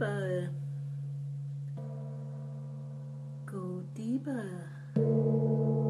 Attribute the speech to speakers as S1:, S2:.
S1: deeper. Go deeper.